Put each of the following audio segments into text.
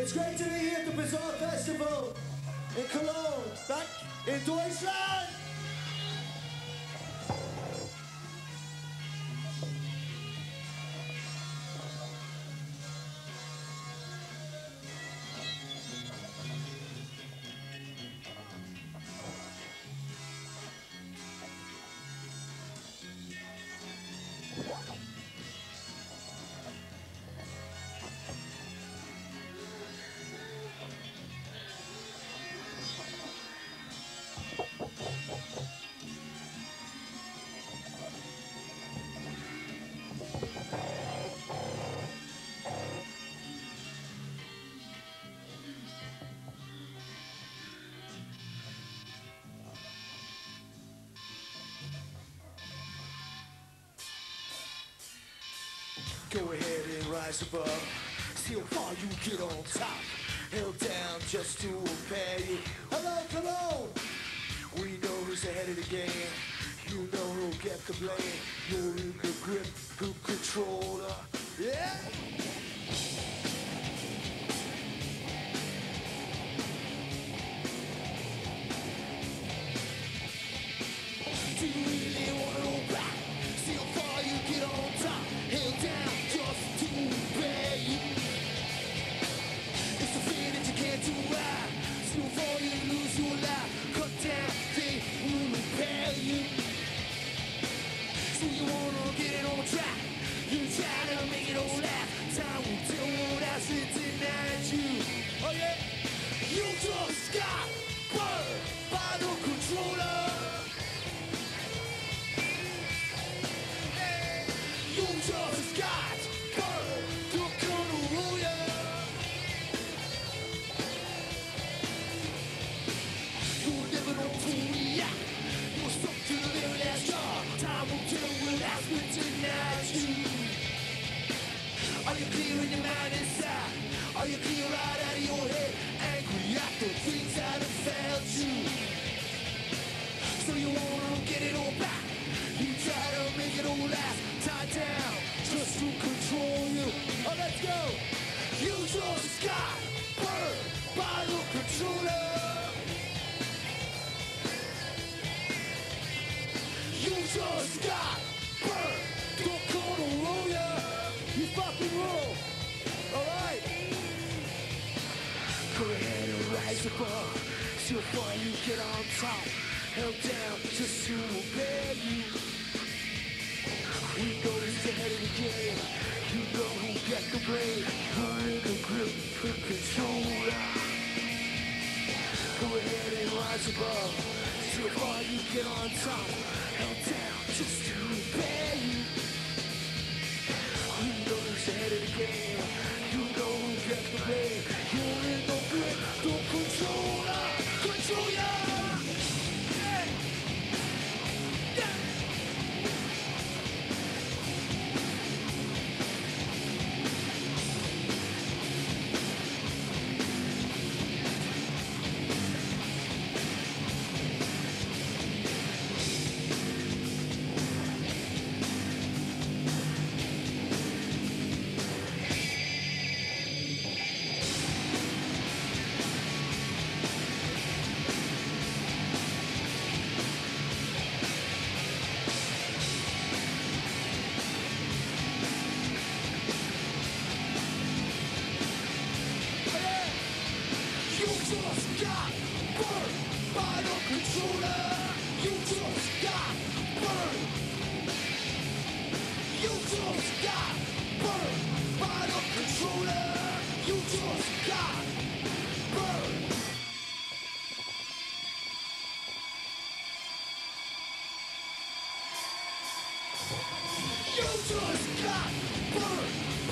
It's great to be here at the Bizarre Festival in Cologne, back in Deutschland. Go ahead and rise above. See how far you get on top. Held down just to obey you. Hello, come! We know who's ahead of the game. You know who'll get the blame. You're in the grip, who controller. Yeah! world. So far you get on top, held down just to repair you. You know you said the game. You know who gets the blame.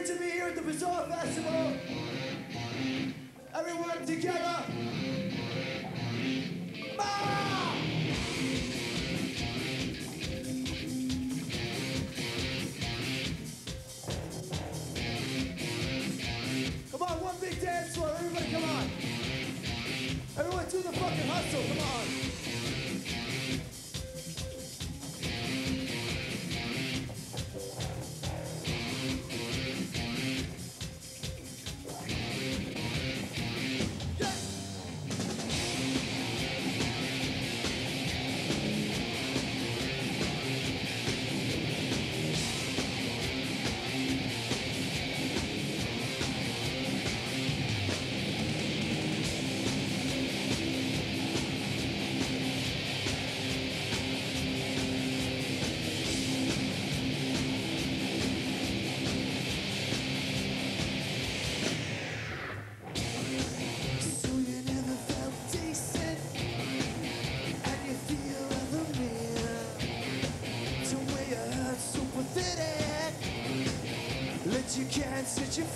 great to be here at the Bizarre Festival. Everyone together.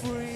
Free.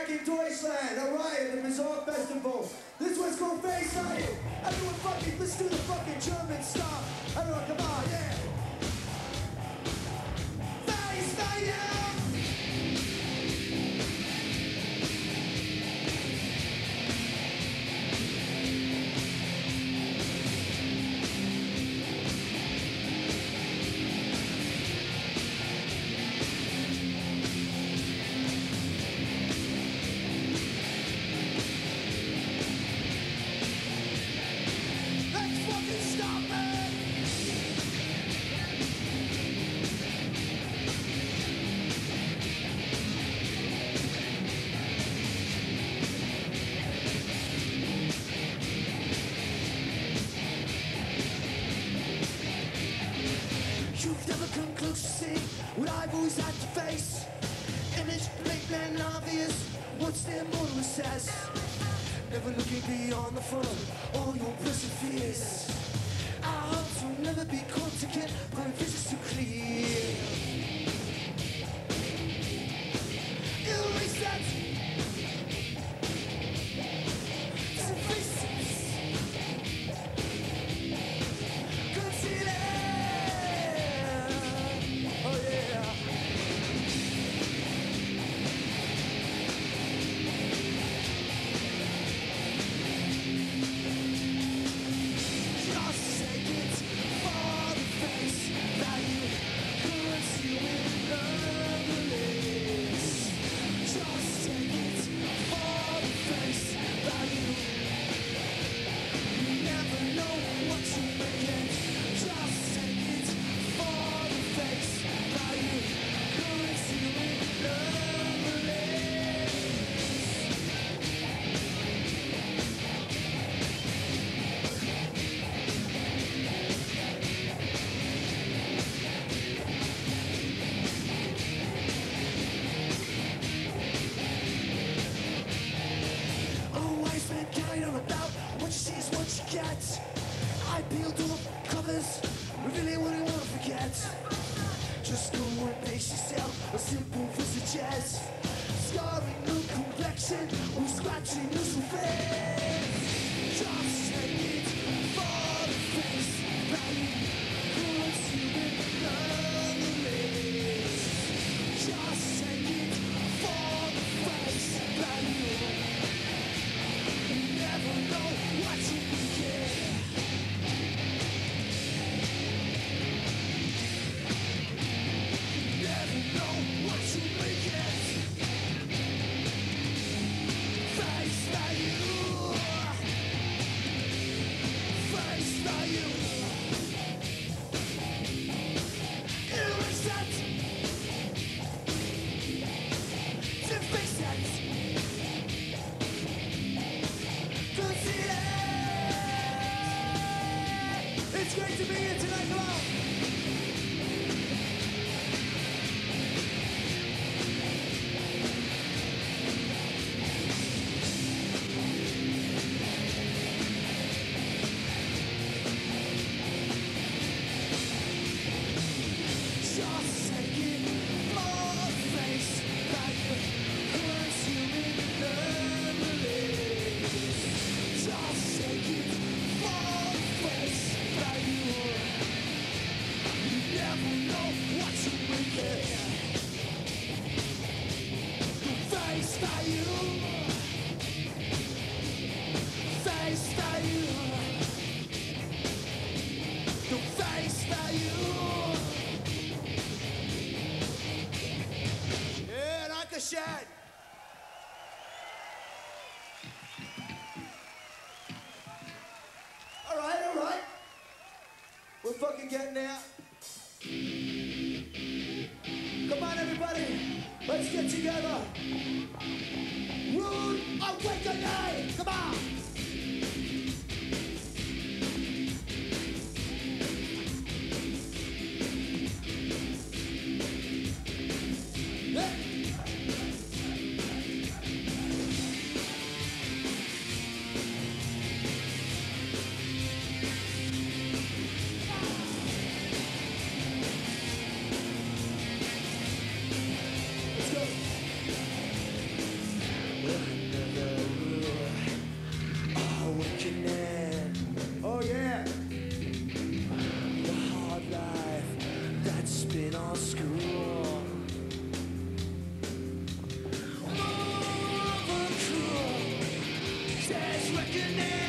back in Deutschland, a riot at the bizarre Festival. This one's called Face Everyone fucking, let's do the fucking German stuff. Everyone, come on, yeah. always at your face. And it's blatant obvious. What's their moral says? Never looking beyond the front, All your present fears. getting out. millionaire.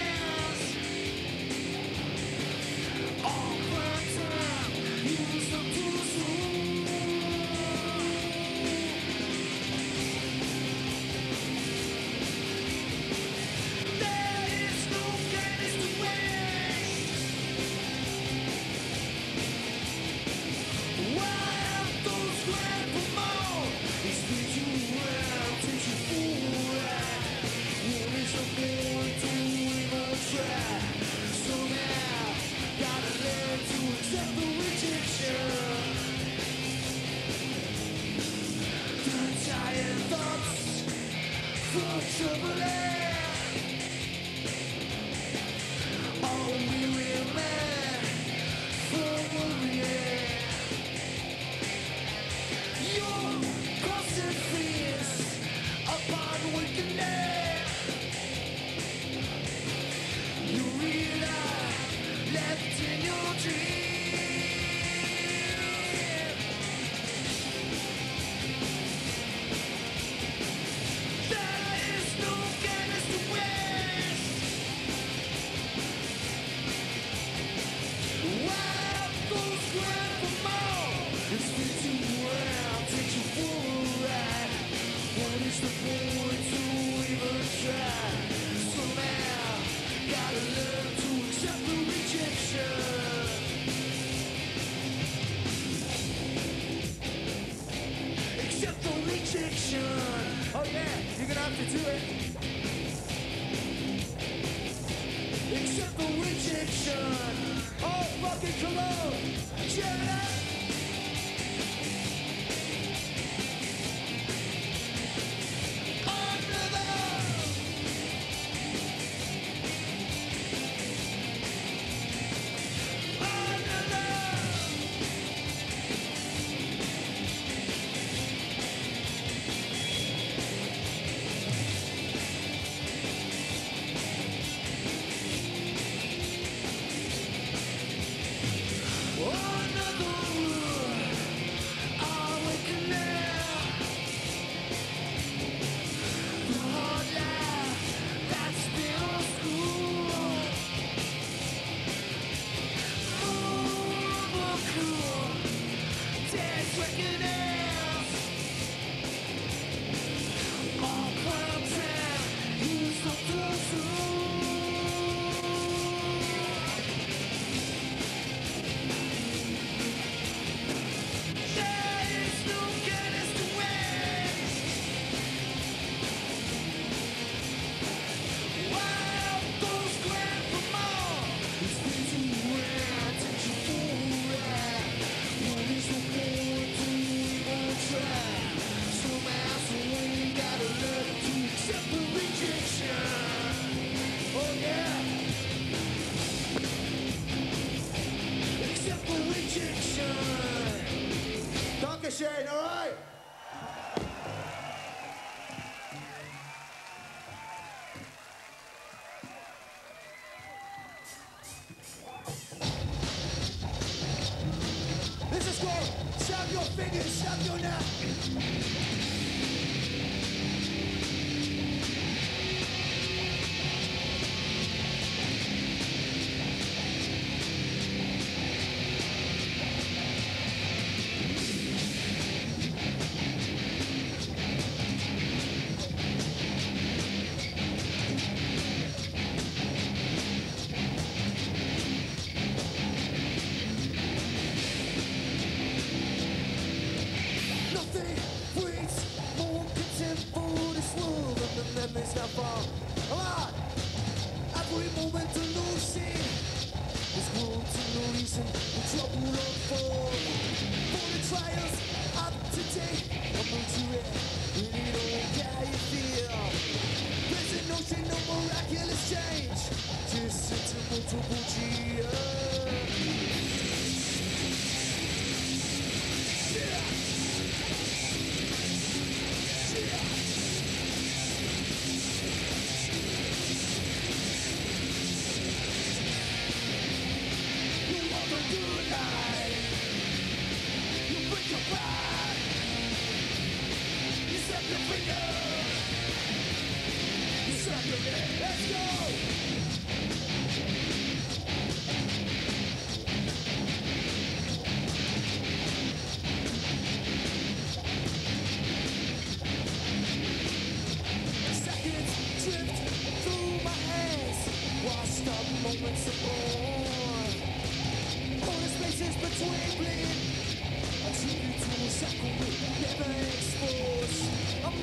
Fucking Cologne! Cheer!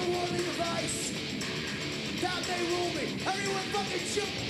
the worldly device that they rule me. Everyone fucking shoot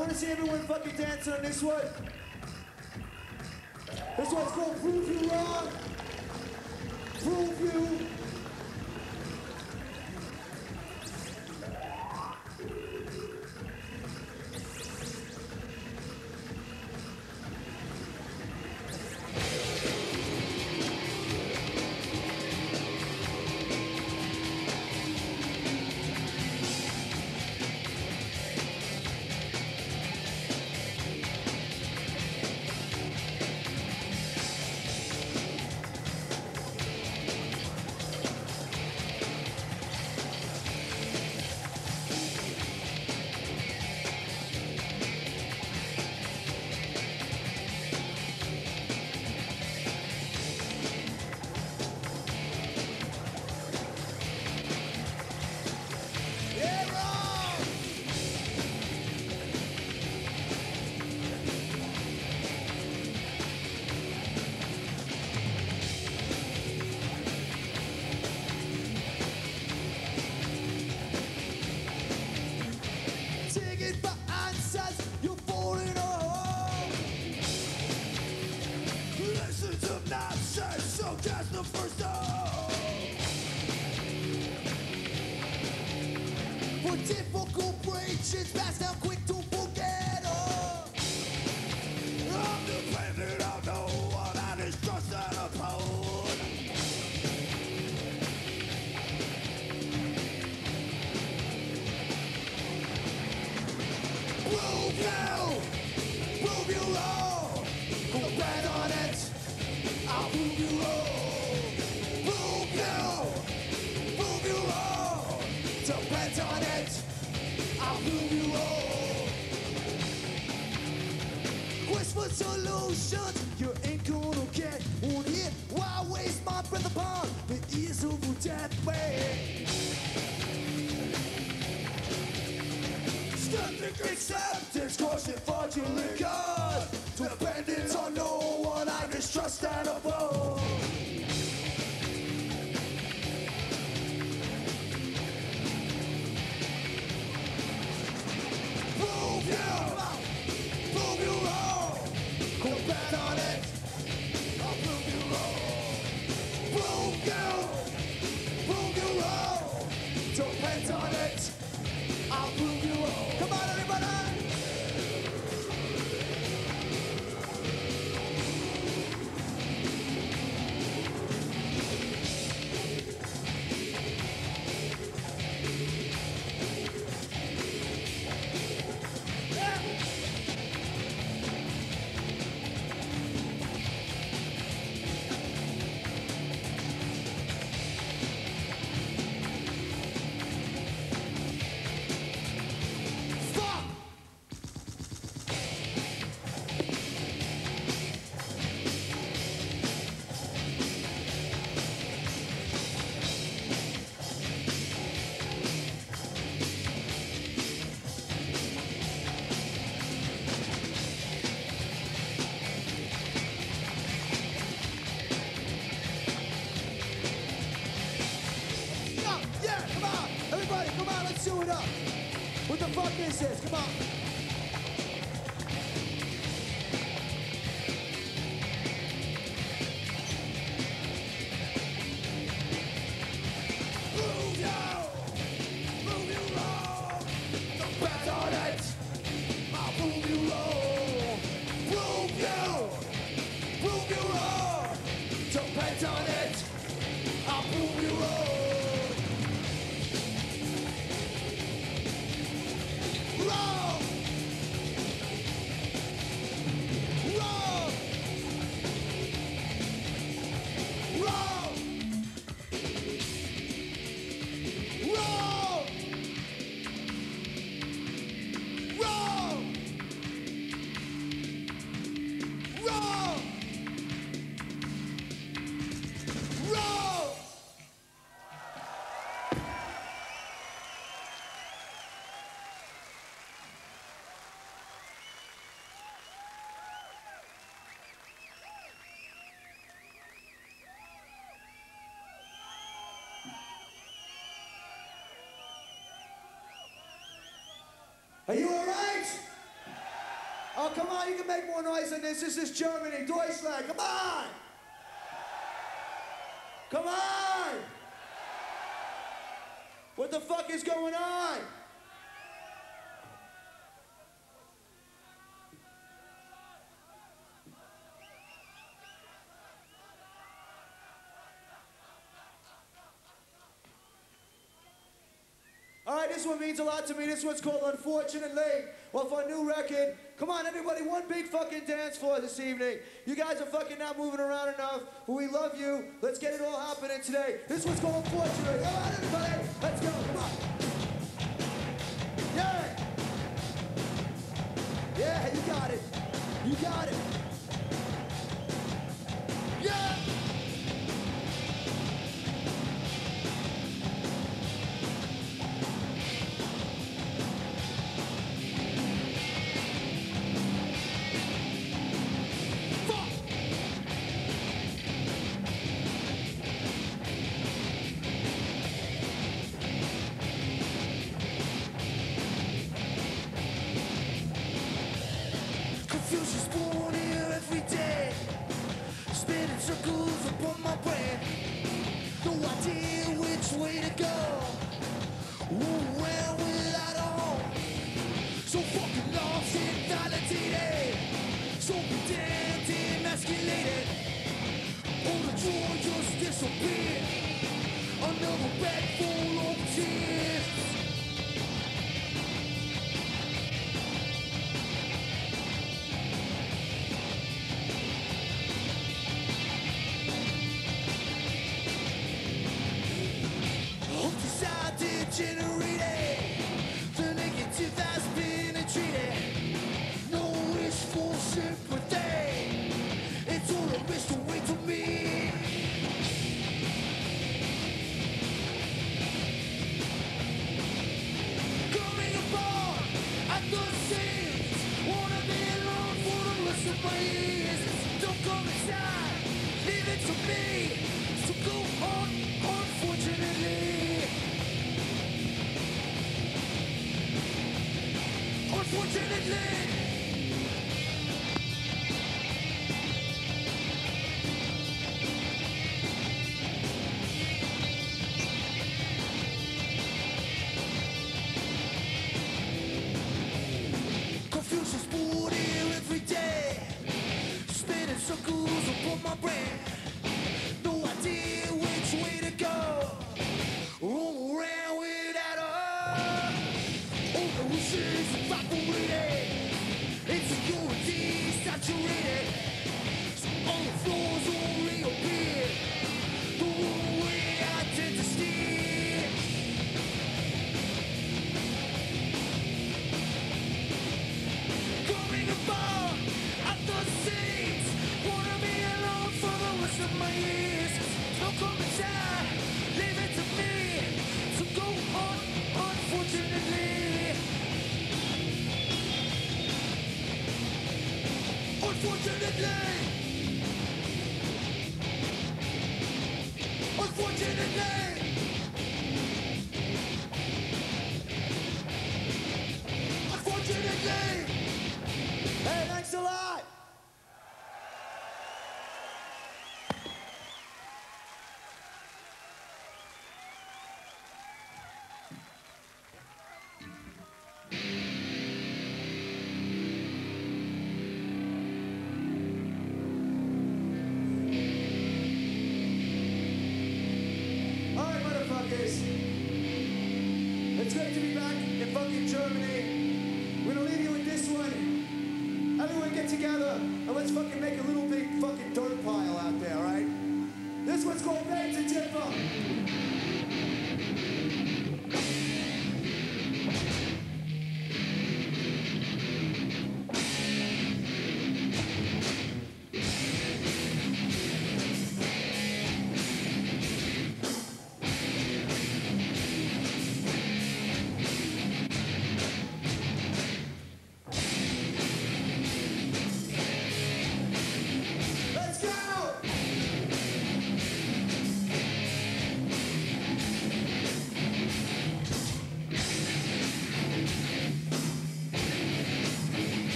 want to see everyone fucking dancing on this one. This one's called Prove You Wrong. Prove You It's passed down understandable. Are you all right? Oh, come on, you can make more noise than this. This is Germany, Deutschland. Come on! Come on! What the fuck is going on? This one means a lot to me. This one's called Unfortunately. For a new record, come on, everybody, one big fucking dance floor this evening. You guys are fucking not moving around enough, but we love you. Let's get it all happening today. This one's called Unfortunately. Come on, everybody, let's go, come on. Yeah! Yeah, you got it. You got it. Spinning circles upon my brain. No idea which way to go. Ooh, where together and let's fucking make a